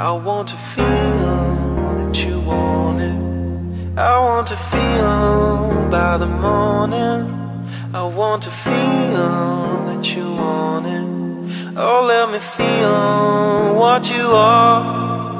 I want to feel that you want it. I want to feel by the morning. I want to feel that you want it. Oh, let me feel what you are.